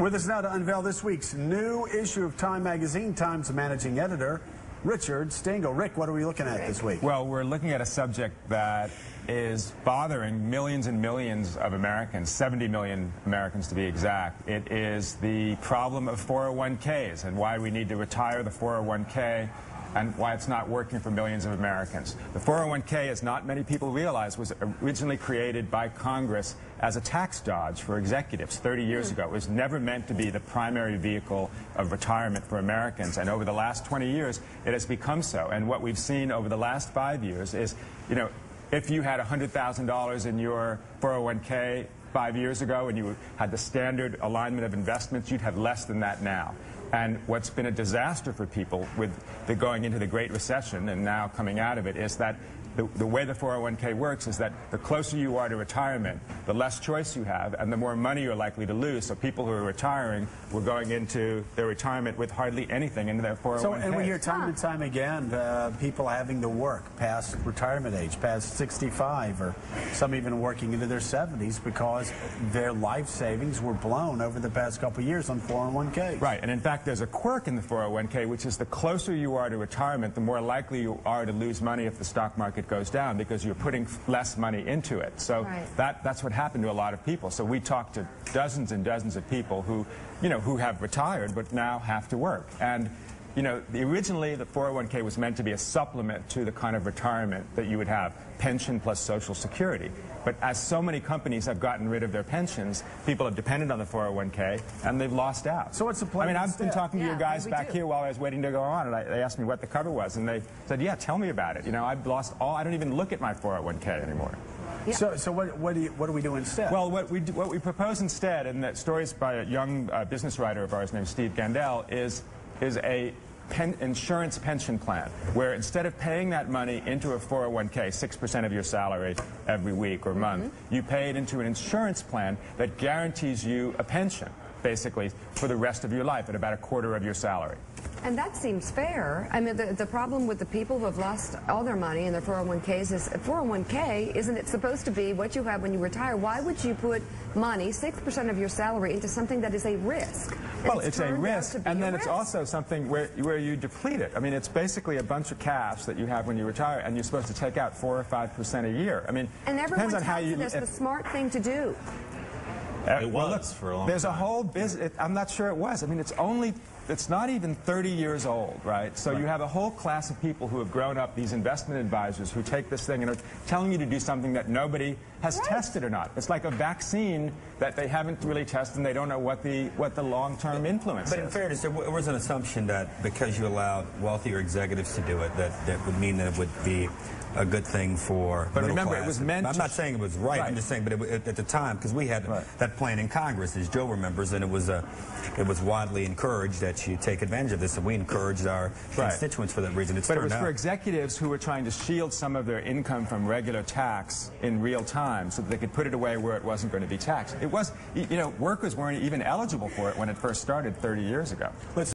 With us now to unveil this week's new issue of Time magazine, Time's managing editor, Richard Stengel. Rick, what are we looking at this week? Well, we're looking at a subject that is bothering millions and millions of Americans, 70 million Americans to be exact. It is the problem of 401ks and why we need to retire the 401k and why it's not working for millions of Americans. The 401k, as not many people realize, was originally created by Congress as a tax dodge for executives 30 years hmm. ago. It was never meant to be the primary vehicle of retirement for Americans. And over the last 20 years, it has become so. And what we've seen over the last five years is, you know, if you had $100,000 in your 401k five years ago and you had the standard alignment of investments, you'd have less than that now. And what's been a disaster for people with the going into the Great Recession and now coming out of it is that the, the way the 401k works is that the closer you are to retirement, the less choice you have, and the more money you're likely to lose. So people who are retiring were going into their retirement with hardly anything in their 401k. So, and we hear time and time again uh, people having to work past retirement age, past 65, or some even working into their 70s because their life savings were blown over the past couple of years on 401k. Right, and in fact, there's a quirk in the 401k, which is the closer you are to retirement, the more likely you are to lose money if the stock market goes down because you're putting less money into it. So right. that, that's what happened to a lot of people. So we talked to dozens and dozens of people who, you know, who have retired but now have to work. And you know, the, originally the 401k was meant to be a supplement to the kind of retirement that you would have, pension plus Social Security. But as so many companies have gotten rid of their pensions, people have depended on the 401k, and they've lost out. So what's the plan? I mean, I've instead? been talking to yeah, your guys back do. here while I was waiting to go on, and I, they asked me what the cover was, and they said, yeah, tell me about it. You know, I've lost all, I don't even look at my 401k anymore. Yeah. So, so what, what, do you, what do we do instead? Well, what we, do, what we propose instead, and that story is by a young uh, business writer of ours named Steve Gandel, is, is a pen, insurance pension plan, where instead of paying that money into a 401k, 6% of your salary every week or month, mm -hmm. you pay it into an insurance plan that guarantees you a pension, basically, for the rest of your life at about a quarter of your salary. And that seems fair. I mean, the, the problem with the people who have lost all their money in their 401ks is 401k, isn't it supposed to be what you have when you retire? Why would you put money, 6% of your salary, into something that is a risk? Well, it's, it's a risk, and then it's also something where, where you deplete it. I mean, it's basically a bunch of cash that you have when you retire, and you're supposed to take out 4 or 5% a year. I mean, and depends on how you... That's the smart thing to do. It well, was for a long There's time. a whole business. I'm not sure it was. I mean, it's only it's not even 30 years old, right? So right. you have a whole class of people who have grown up, these investment advisors, who take this thing and are telling you to do something that nobody has right. tested or not. It's like a vaccine that they haven't really tested and they don't know what the what the long-term influence but is. But in fairness, there was an assumption that because you allowed wealthier executives to do it, that, that would mean that it would be a good thing for But remember, class. it was meant I'm not saying it was right, right. I'm just saying, but it, at the time, because we had right. That plan in Congress, as Joe remembers, and it was, uh, it was widely encouraged that you take advantage of this, and we encouraged our right. constituents for that reason. It's but it was out. for executives who were trying to shield some of their income from regular tax in real time so that they could put it away where it wasn't going to be taxed. It was, you know, workers weren't even eligible for it when it first started 30 years ago. Let's